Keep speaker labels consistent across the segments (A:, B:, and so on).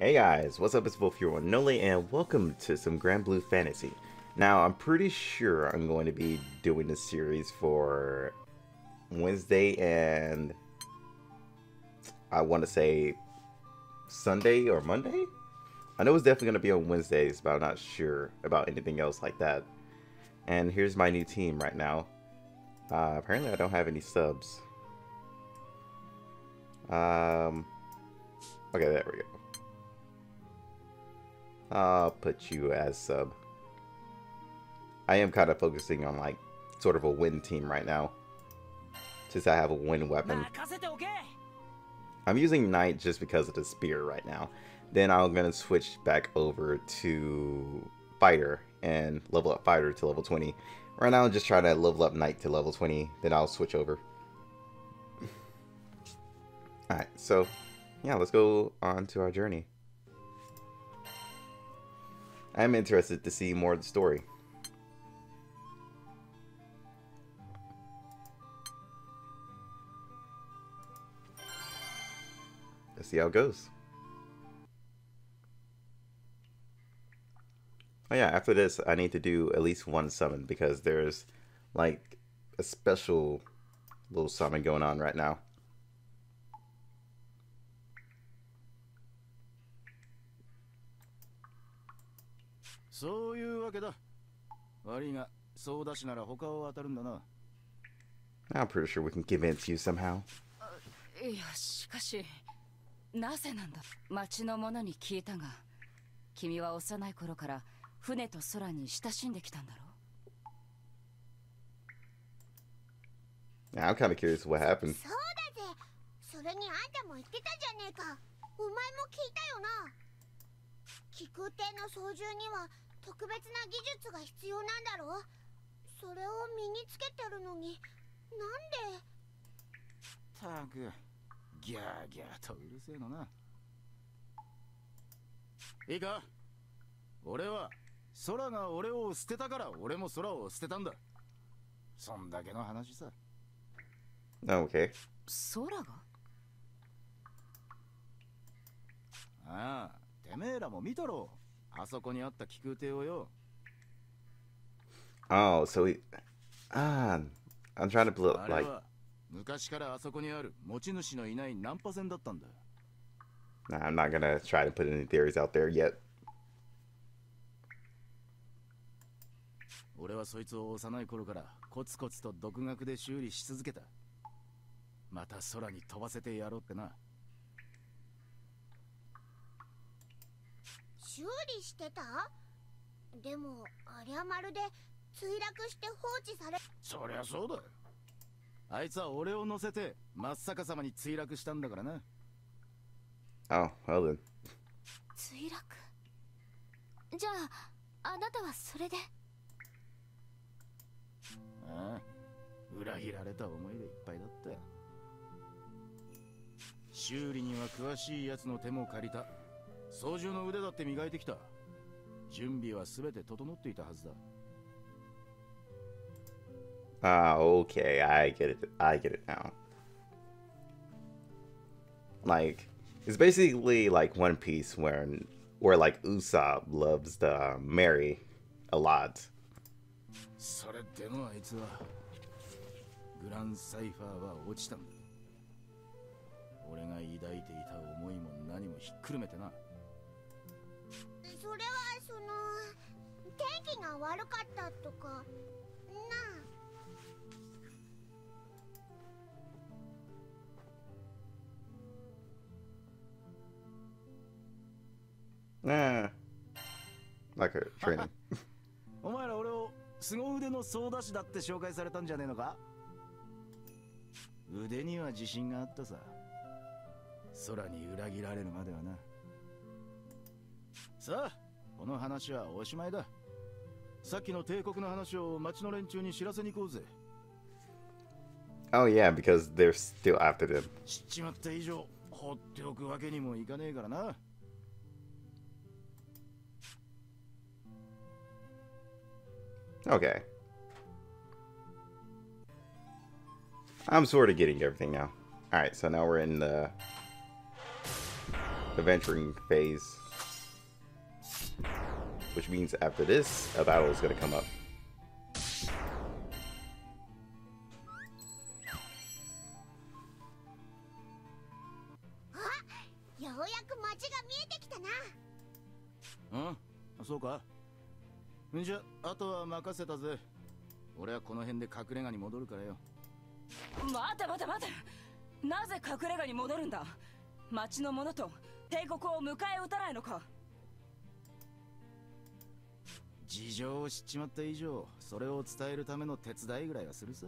A: Hey guys, what's up? It's Wolf here on and welcome to some Grand Blue Fantasy. Now, I'm pretty sure I'm going to be doing this series for Wednesday and I want to say Sunday or Monday? I know it's definitely going to be on Wednesdays, but I'm not sure about anything else like that. And here's my new team right now. Uh, apparently I don't have any subs. Um, okay, there we go. I'll put you as sub. I am kind of focusing on like sort of a win team right now. Since I have a win weapon. I'm using Knight just because of the spear right now. Then I'm going to switch back over to Fighter and level up Fighter to level 20. Right now I'm just trying to level up Knight to level 20. Then I'll switch over. Alright, so yeah, let's go on to our journey. I'm interested to see more of the story. Let's see how it goes. Oh yeah, after this, I need to do at least one summon because there's like a special little summon going on right now.
B: そういうわけだ。悪いがそうだしなら他を当たるんだな。
A: I'm pretty sure we can convince you somehow.
C: いやしかしなぜなんだ。町の者に聞いたが君は幼い頃から船と空に親しんできたんだろ
A: う。I'm kind of curious what happened.
D: そうだぜ。それにあんたも言ってたじゃねえか。お前も聞いたよな。気空艇の操縦には特別な技術が必要なんだろ？うそれを身につけてるのになんで？
B: たくギャーギャーとうるせえのな。いいか？俺は空が俺を捨てたから俺も空を捨てたんだ。そんだけの話さ。
A: Okay.
C: 空が？
B: ああてめえらも見たろあそこにあった気空艇をよ。
A: Oh, so he... Ah, I'm trying to blow, like...
B: 昔からあそこにある持ち主のいないナンパ船だったんだ。
A: Nah, I'm not gonna try to put any theories out there yet.
B: 俺はそいつを幼い頃からコツコツと独学で修理し続けた。また空に飛ばせてやろうってな。
D: 修理してた？でもありゃまるで墜落して放置され
B: そりゃそうだあいつは俺を乗せて真っ逆さまに墜落したんだからな。
A: Oh, well then
C: 墜落？じゃああなたはそれで？
B: ああ裏切られた思いでいっぱいだった。修理には詳しい奴の手も借りた操縦の腕だって磨いてきた準備は全て整っていたはずだ
A: Ah, okay, I get it. I get it now. Like, it's basically like One Piece where, where like Usopp loves the Mary a lot.
B: それでもあいつはグランサイファーは落ちたんだ俺が抱いていた思いも何もひっくるめてな
D: それはその天気が悪かったとかな
A: あ。Eh, like a training.
B: お前ら俺を凄腕の総出しだって紹介されたんじゃねえのか？腕には自信があったさ。空に裏切られるまではな。さあこの話はおしまいださっきの帝国の話を町の連中に知らせに行こうぜ
A: Oh yeah, because they're still after them.
B: 知っちまった以上放っておくわけにもいかねえからな
A: Okay. I'm sort of getting everything now. Alright, so now we're in the adventuring phase. Which means after this, a battle is going to come up.
D: ようやく街が見えてきたな
B: うんそうか?んじゃあとは任せたぜ.俺はこの辺で隠れ家に戻るからよ.
C: 待て待て待て!なぜ隠れ家に戻るんだ?町の者と帝国を迎え撃たないのか?
B: 事情を知っちまった以上それを伝えるための手伝いぐらいはするさ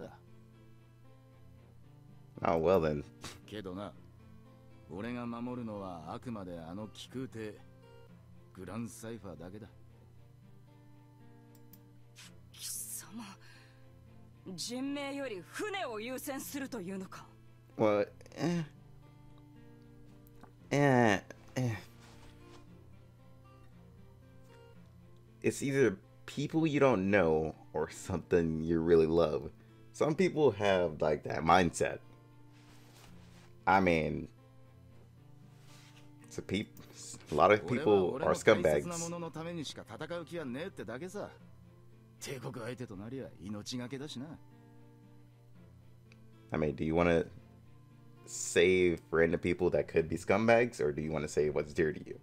A: Oh, well then.
B: けどな俺が守るのはあくまであの気空艇グランサイファーだけだ
C: 貴様人命より船を優先するというのか
A: ？Well, eh. Eh, eh. It's either people you don't know or something you really love. Some people have like that mindset. I mean, it's a peop- a lot of
B: 俺は
A: people
B: 俺
A: are
B: の大切な
A: scumbags.
B: もののためにしか戦う気はねえってだけさ帝国相手となりゃ命がけだしな
A: I mean, do you want to save random people that could be scumbags, or do you want to save what's dear to you?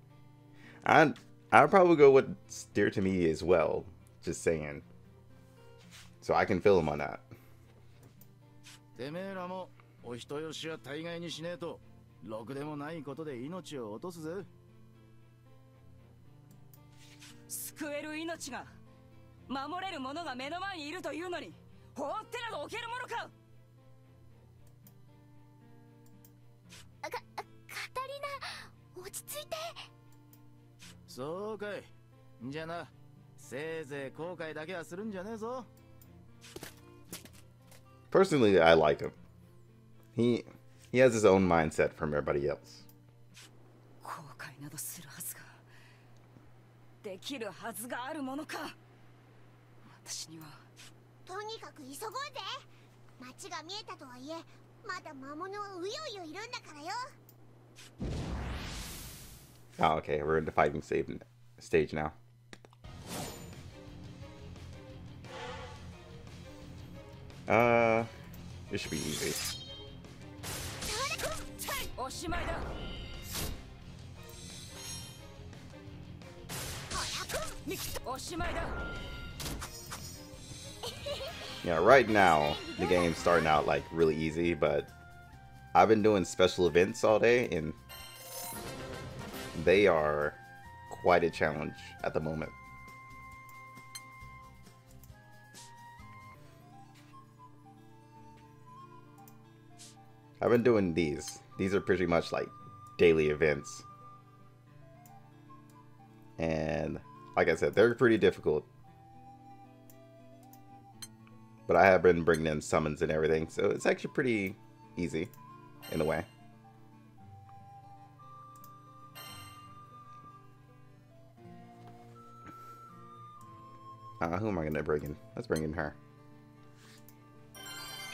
A: I I'd probably go what's dear to me as well. Just saying. So I can feel him on that.
B: てめえらもお人よしは大概にしねえとろくでもないことで命を落とすぜ
C: 救える命が守れる者が目の前にいるというのに放ってなど置けるものか
D: カカタリナ落ち着いて
B: そうかい。じゃあなせいぜい後悔だけはするんじゃねえぞ。
A: Personally, I like him. He he has his own mindset from everybody else.
C: 後悔などするはずができるはずがあるものか。私には。
D: とにかく急ごうぜ。街が見えたとはいえまだ魔物はうようよいるんだからよ
A: Oh, okay, we're in the fighting stage now. Uh, this should be easy. Yeah, right now, the game's starting out like really easy, but I've been doing special events all day and they are quite a challenge at the moment. I've been doing these. These are pretty much like daily events. And like I said, they're pretty difficult but I have been bringing in summons and everything, so it's actually pretty easy in a way. Uh, who am I going to bring in? Let's bring in her.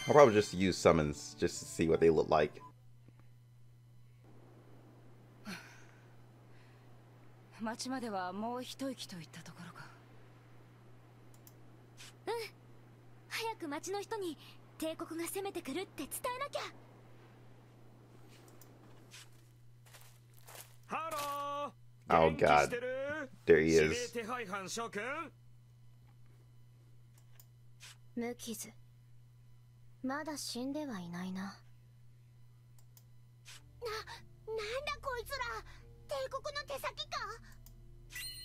A: I'll probably just use summons just to see what they look like. Oh god. There he is.
D: 無傷。まだ死んではいないな。な、なんだこいつら。帝国の手先か。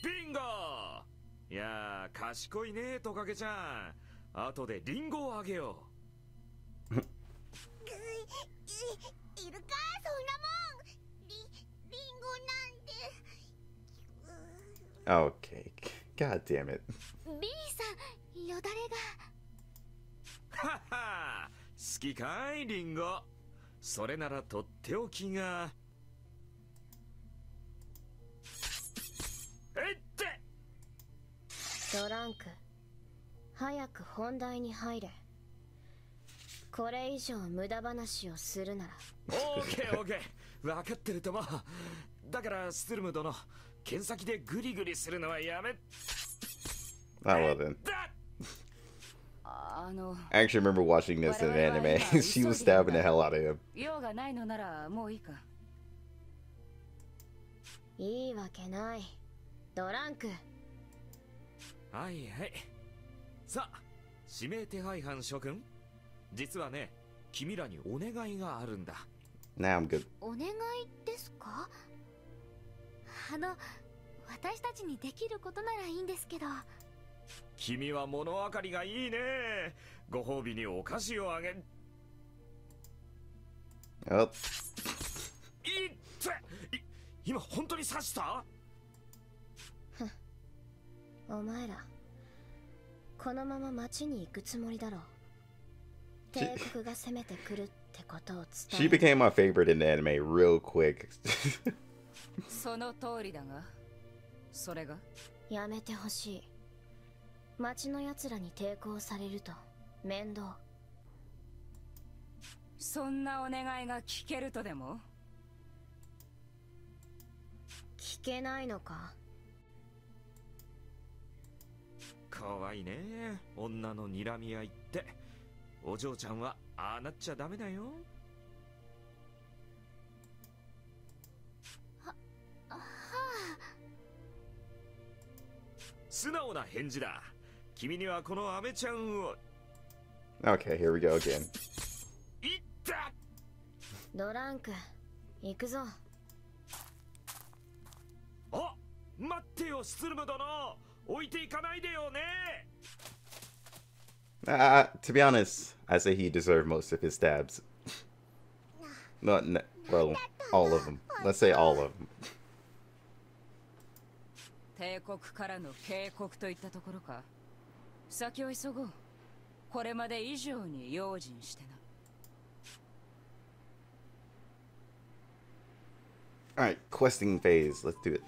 E: ビンゴ。いやー賢いねトカゲちゃん。後でリンゴをあげよ
D: ぐいいいるかそんなもん。リリンゴなんて。
A: Okay. God damn it.
D: ビリーさんよだれが。
E: うはは好きかいリンゴそれならとっておきがえって
D: トランク早く本題に入れこれ以上無駄話をするなら
E: オーケーオーケー分かってるともだからスルム殿剣先でグリグリするのはやめ
A: Oh well then.
E: だ
C: あの
A: I actually remember watching this in an anime. she was stabbing the hell out of him.
C: 用がないのならもういいか。
D: いいわけない。ドランク。
E: はいはい。さあ指名手配犯諸君。実はね君らにお願いがあるんだ。
A: Now I'm good.
D: お願いですか？あの私たちにできることならいいんですけど
E: 君は物分かりがいいね。ご褒美にお菓子をあげ。いっ
A: Oh,
E: てい今本当に刺した？
D: お前らこのまま町に行くつもりだろう。
A: し
D: 帝国が攻めてくるってことを
A: she
D: 伝え
A: became my favorite in the anime real quick.
C: その通りだが。それが？
D: やめてほしい町の奴らに抵抗されると面倒。
C: そんなお願いが聞けるとでも？
D: 聞けないのか？
E: 可愛いね女の睨み合いって。お嬢ちゃんはああなっちゃダメだよ。素直な返事だ君にはこのアメちゃんを
A: okay, here we go again.
E: いった
D: ドランク行くぞ
E: あ待ってよスツルム殿置いていかないでよね
A: Uh, to be honest, I say he deserved most of his stabs. Not, n well, all of them. Let's say all of them.
C: 帝国からの警告といったところか先を急ごうこれまで以上に用心してな
A: Alright, questing phase. Let's do it.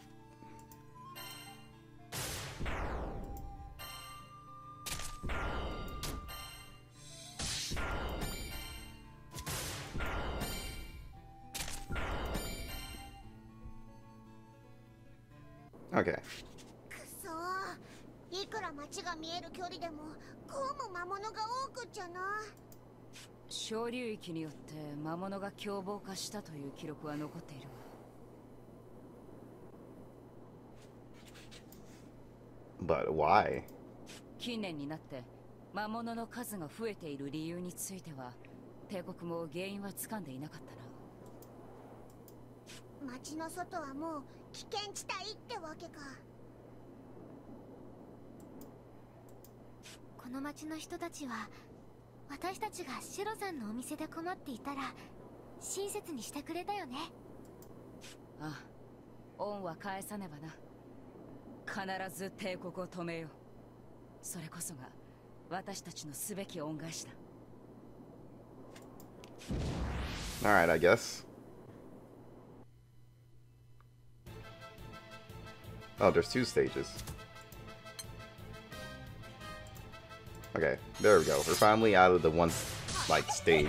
D: が
C: 凶暴化したという記録は残っているが
A: But why?
C: 近年になって魔物の数が増えている理由については帝国も原因は掴んでいなかったな。
D: 町の外はもう危険地帯ってわけか。この町の人たちは私たちがシロさんのお店で困っていたら親切にしてくれたよね
C: ああ恩は返さねばな必ず帝国を止めようそれこそが私たちのすべき恩返しだ
A: Alright, I guess. Oh, there's two stages. Okay, there we go. We're finally out of the one, like, stage.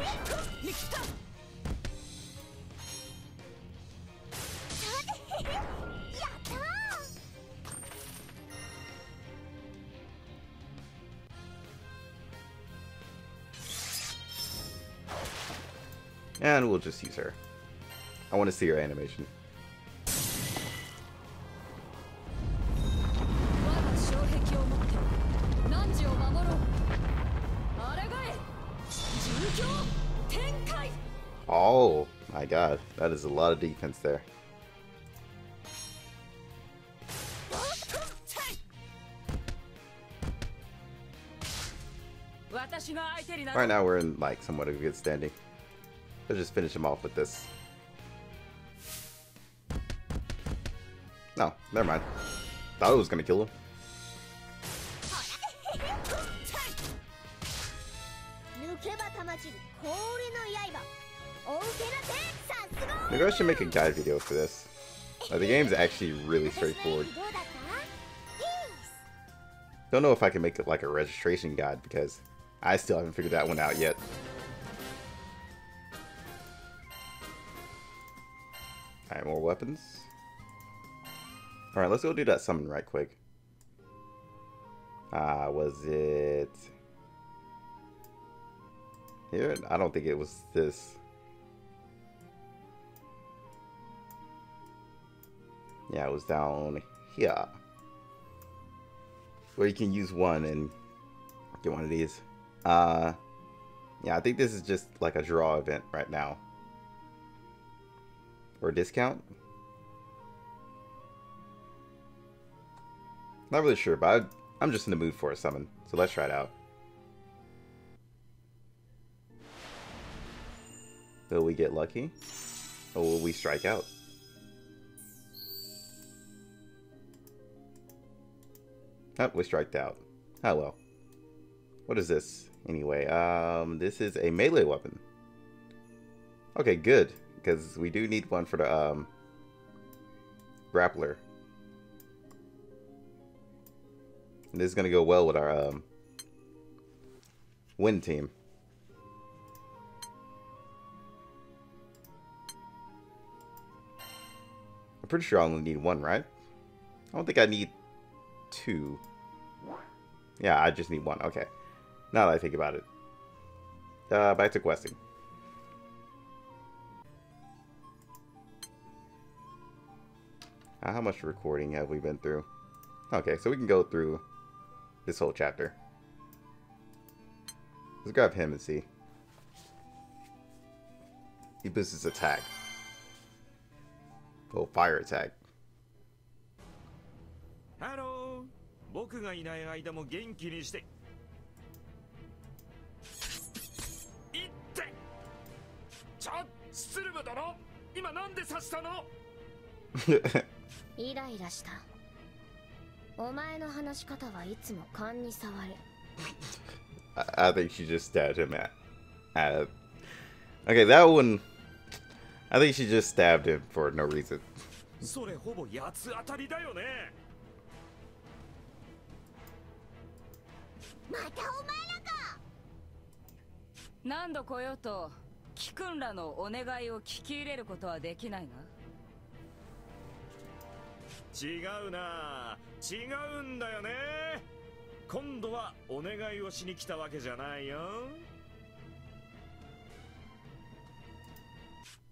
A: And we'll just use her. I want to see her animation. Oh my god, that is a lot of defense there. Right now we're in like somewhat of a good standing. Let's just finish him off with this. No, never mind. Thought it was gonna kill him. Maybe I should make a guide video for this. Like, the game's actually really straightforward. Don't know if I can make it like a registration guide because I still haven't figured that one out yet. Alright, more weapons. Alright, let's go do that summon right quick. Ah, uh, was it here? I don't think it was this. Yeah, it was down here. Where you can use one and get one of these. Uh, yeah, I think this is just like a draw event right now. Or a discount. Not really sure, but I'm just in the mood for a summon. So let's try it out. Will we get lucky? Or will we strike out? Oh, we striked out. Oh well. What is this? Anyway, um, this is a melee weapon. Okay, good. Because we do need one for the, um, grappler. And this is going to go well with our, um, wind team. I'm pretty sure I only need one, right? I don't think I need two. Yeah, I just need one. Okay. Now that I think about it. Uh, back to questing. Uh, how much recording have we been through? Okay, so we can go through this whole chapter. Let's grab him and see. He boosts his attack. Oh, fire attack.
E: ハロー僕がいない間も元気にしていってちょスルム殿今なんで刺したの
F: イライラしたお前の話し方はいつも勘に触る
A: I, I think she just stabbed him at, at. Okay, that one. I think she just stabbed him for no reason.
E: それほぼ八つ当たりだよね
D: またお前らか
C: 何度来ようと貴君らのお願いを聞き入れることはできないが
E: 違うな違うんだよね今度はお願いをしに来たわけじゃないよ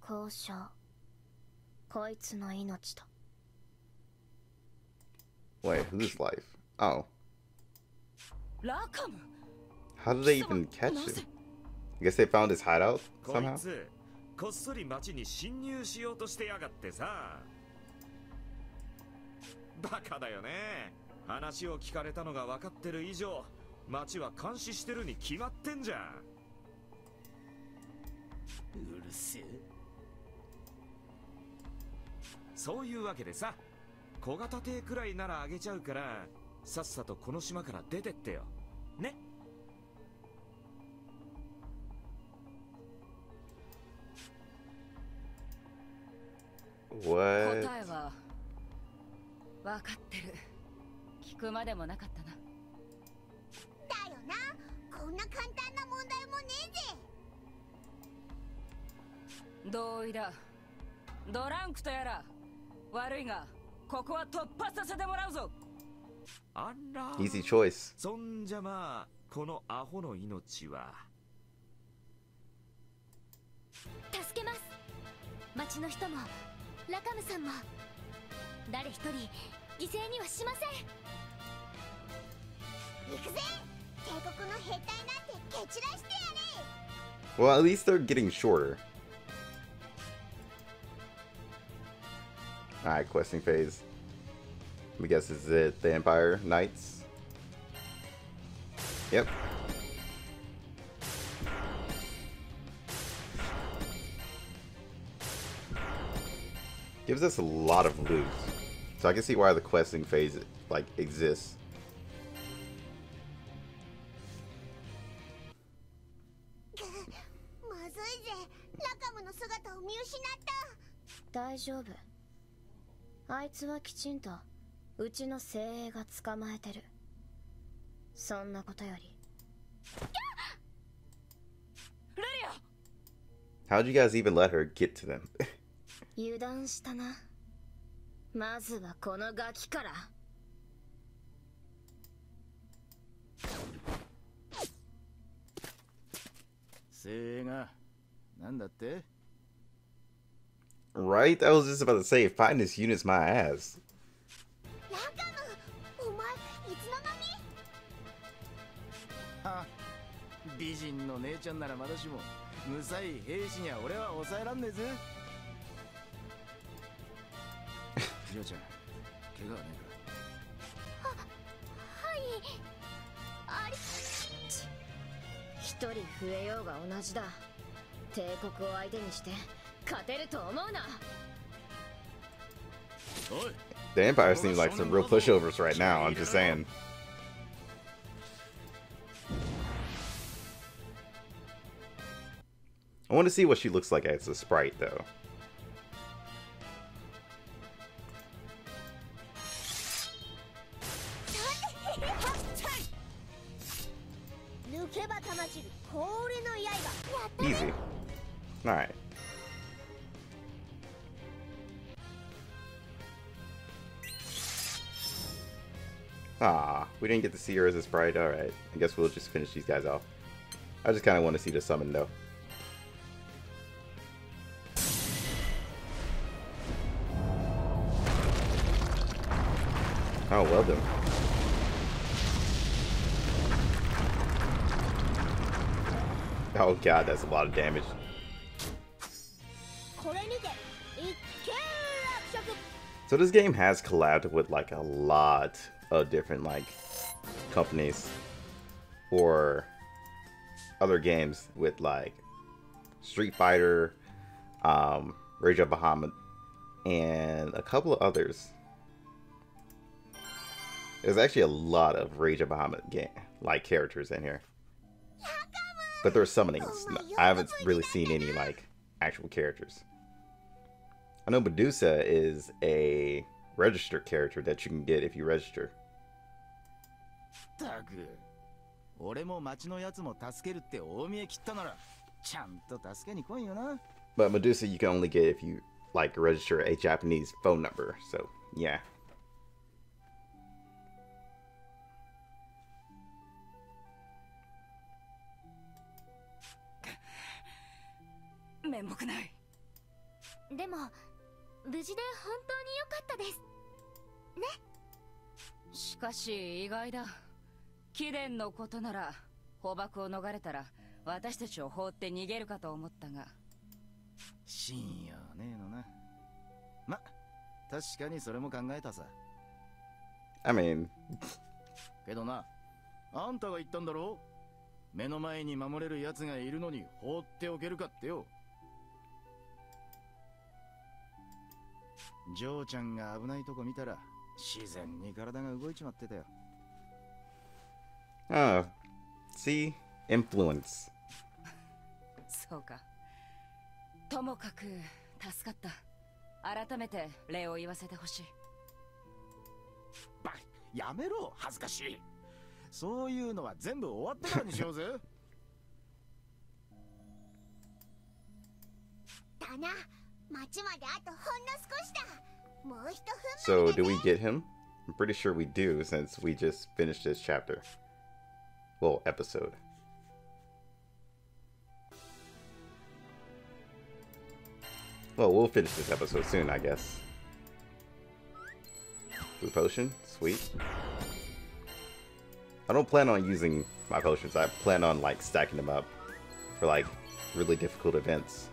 F: 交渉こいつの命と
A: Wait, whose life? Oh.
C: ラカム
A: How did they even catch him? I guess they found his hideout
E: こい
A: somehow?
E: つこっそり町に侵入しようとしてやがってさバカだよね。話を聞かれたのが分かってる以上町は監視してるに決まってんじゃん。
B: うるせえ。
E: そういうわけでさ小型艇くらいならあげちゃうからさっさとこの島から出てってよ。ね。
A: What?
C: 答えは分かってる。聞くまでもなかったな。
D: だよな。こんな簡単な問題もねえぜ。
C: 同意だ。ドランクとやら。悪いがここは突破させてもらうぞ。
E: あら。
A: Easy choice.
E: そんじゃまあこのアホの命は。
F: 助けます。町の人もラカムさんも誰一人犠牲にはしません
D: 行くぜ帝国の兵隊なんて蹴散らしてやれ
A: Well, at least they're getting shorter. Alright, questing phase. Let me guess, is it the Empire Knights? Yep. Gives us a lot of loot. So I can see why the questing phase like exists.
D: まずいぜラカムの姿を見失った
F: 大丈夫あいつはきちんとうちの精鋭が捕まえてるそんなことより
C: レリア
A: How'd you guys even let her get to them?
F: 油断したな まずはこのガキから。
B: 精鋭が。なんだって
A: ？Right? I was just about to say, find this unit's my ass.
D: ラカムお前いつの間に
B: は美人の姉ちゃんならまだしも無才兵士には俺は抑えらんねえぜジョーちゃん怪我はね
F: はいあり一人増えようが同じだ帝国を相手にして勝てると思うな
B: えかおい
A: The Empire seems like some real pushovers right now, I'm just saying. I want to see what she looks like as a sprite, though. Easy. Alright. Ah, we didn't get to see her as a sprite. Alright. I guess we'll just finish these guys off. I just kind of want to see the summon, though. Oh, well done. Oh god, that's a lot of damage. So this game has collabed with like a lot of different like companies or other games with like Street Fighter, um, Rage of Bahamut, and a couple of others. There's actually a lot of Rage of Bahamut game like characters in here. But there are summonings. I haven't really seen any like actual characters. I know Medusa is a registered character that you can get if you register.
B: ったく俺も町のやつも助けるって大見え切ったならちゃんと助けに来いよな
A: But Medusa you can only get if you like register a Japanese phone number. So yeah.
C: 面目ない。
F: でも無事で本当に良かったです。
C: しかし意外だ。貴殿のことなら捕獲を逃れたら私たちを放って逃げるかと思ったが。
B: 信用ねえのな。ま確かにそれも考えたさ。
A: I mean,
B: けどなあんたが言ったんだろ？目の前に守れる奴がいるのに放っておけるかってよジョーちゃんが危ないとこ見たら自然に体が動いちまってたよ。
A: uh, see influence.
C: そうか。ともかく助かった。改めて礼を言わせてほしい。
B: バやめろ恥ずかしい。そういうのは全部終わってからにしようぜ。
D: だな
A: So, do we get him? I'm pretty sure we do since we just finished this chapter. Well, episode. Well, we'll finish this episode soon, I guess. Blue potion? Sweet. I don't plan on using my potions. I plan on, like, stacking them up for, like, really difficult events.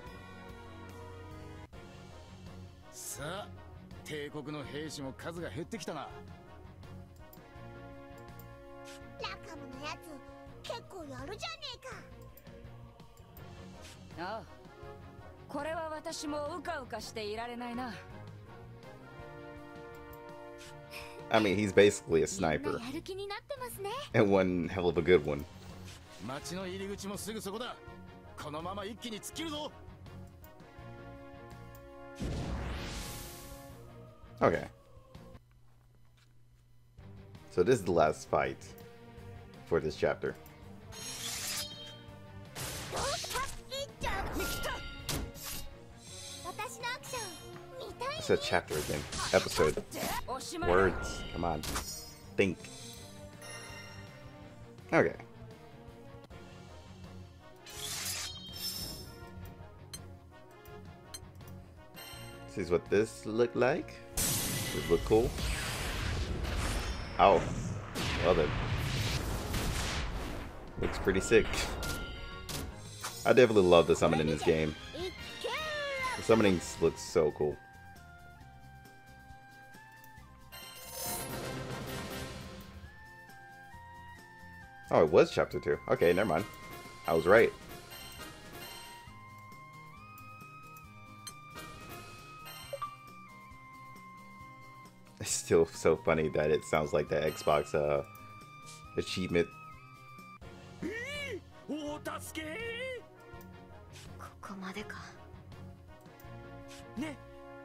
B: 帝国の兵士も数が減ってきたな。
D: ラカムのやつ結構やるじゃねえか。
C: ああこれは私もうかうかしていられないな。
A: I mean, he's basically a sniper. and one hell of a good one.
B: 町の入り口もすぐそこだこのまま一気に突っ切るぞ
A: Okay. So this is the last fight for this chapter.
D: It's
A: a chapter again. Episode. Words. Come on. Think. Okay. This is what this looked like. It cool. Ow. Well then. Looks pretty sick. I definitely love the summon in this game. The summoning looks so cool. Oh, it was chapter 2. Okay, never mind. I was right. Still so funny that it sounds like the Xbox uh, achievement.
E: お助け
F: ここまでか。
E: ね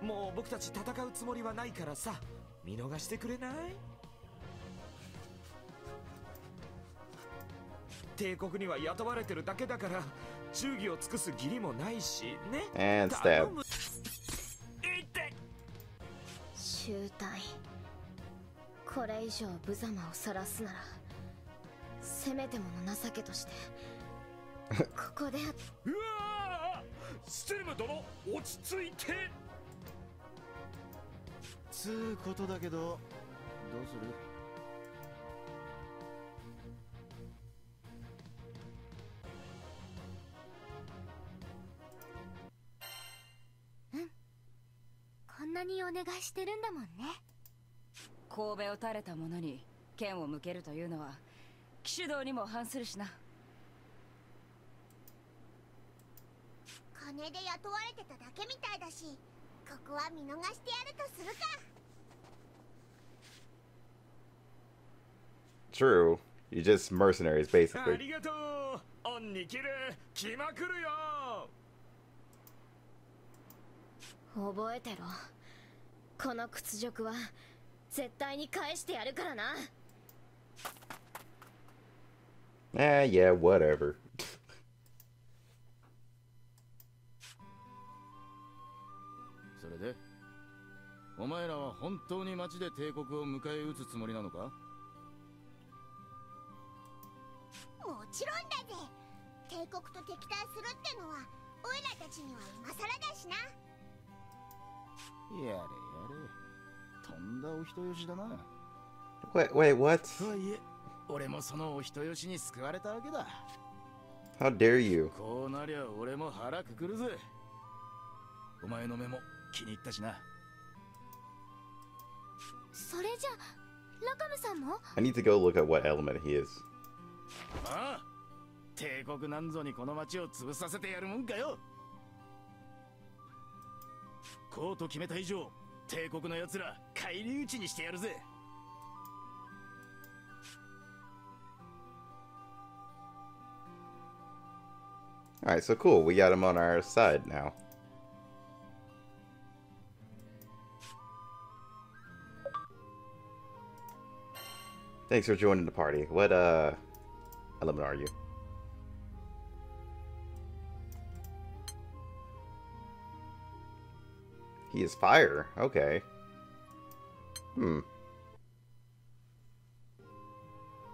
E: もう僕たち戦うつもりはないからさ見逃してくれない？帝国には雇われてるだけだから忠義を尽くす義理もないしね
A: ？And
E: 頼
A: stab.
E: むい。って
F: 集隊これ以上無様を晒すならせめてもの情けとして ここで
E: うわーステルム殿落ち着いて。
B: つうことだけどどうする？
D: こんなにお願いしてるんだもんね
C: 神戸を垂れた者に剣を向けるというのは騎士道にも反するしな。
D: 金で雇われてただけみたいだしここは見逃してやるとするか。
A: True. You're just mercenaries,
E: あ
A: basically.
E: りがとうオンに切る来まくるよ
F: 覚えてろ。この屈辱は絶対に返してやるからな。
A: Ah, yeah, whatever.
B: それで？お前らは本当に町で帝国を迎え撃つつもりなのか？
D: もちろんだぜ。帝国と敵対するってのはオイラたちには今更だしな。
B: やれやれとんだお人よしだな
A: Wait, wait, what?
B: とはいえ俺もそのお人よしに救われたわけだ
A: How dare you?
B: こうなりゃ俺も腹くくるぜお前の目も気に入ったしな
D: それじゃラカムさんも
A: I need to go look at what element he is.
B: ああ帝国なんぞにこの町を潰させてやるもんかよこうと決めた以上 帝国の奴ら返り討ちにしてやるぜ
A: Alright, so cool. We got him on our side now. Thanks for joining the party. What, uh, element are you? He is fire. Okay. Hmm.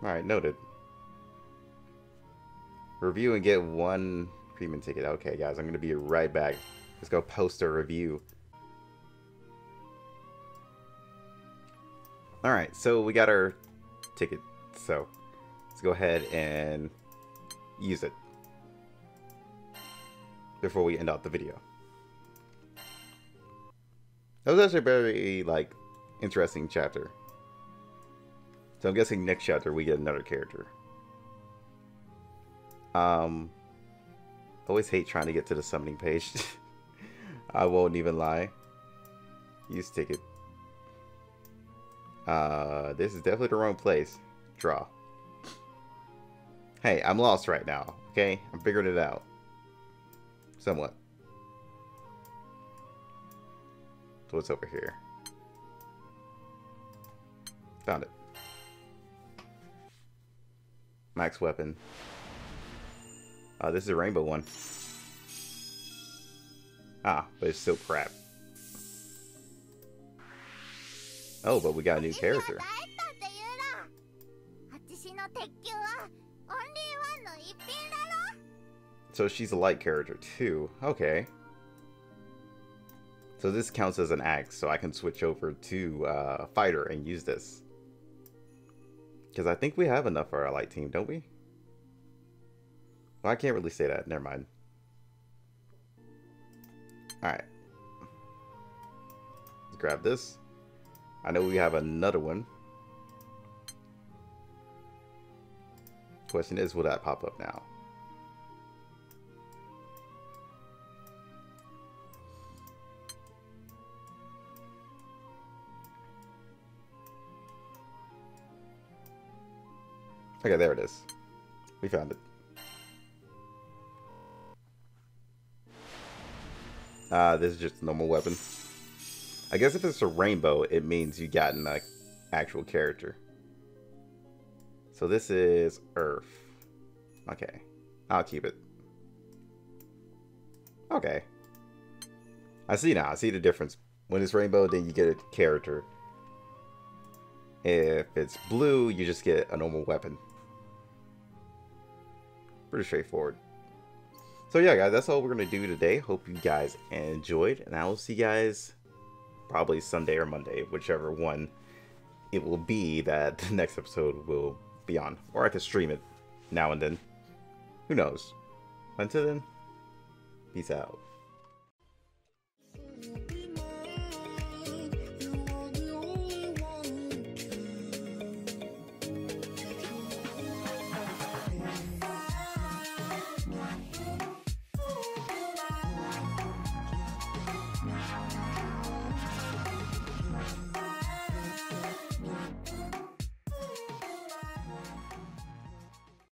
A: Alright, noted. Review and get one premium ticket. Okay, guys, I'm going to be right back. Let's go post a review. Alright, so we got our ticket. So, let's go ahead and use it. Before we end out the video. That was actually a very, like, interesting chapter. So I'm guessing next chapter we get another character. Um, always hate trying to get to the summoning page. I won't even lie. Use ticket. Uh, this is definitely the wrong place. Draw. Hey, I'm lost right now. Okay, I'm figuring it out. Somewhat. So what's over here? Found it. Max weapon. Uh, this is a rainbow one. Ah, but it's still crap. Oh, but we got a new character. So she's a light character too. Okay. So this counts as an axe, so I can switch over to uh, fighter and use this. Because I think we have enough for our light team, don't we? Well, I can't really say that. Never mind. Alright. Let's grab this. I know we have another one. Question is, will that pop up now? Okay, there it is. We found it. Ah, uh, this is just a normal weapon. I guess if it's a rainbow, it means you got an uh, actual character. So this is Earth. Okay. I'll keep it. Okay. I see now. I see the difference. When it's rainbow, then you get a character. If it's blue, you just get a normal weapon. Pretty straightforward. So yeah, guys, that's all we're going to do today. Hope you guys enjoyed. And I will see you guys probably Sunday or Monday, whichever one it will be that the next episode will be on. Or I could stream it now and then. Who knows? Until then, peace out.